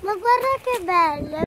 Ma guarda che bello!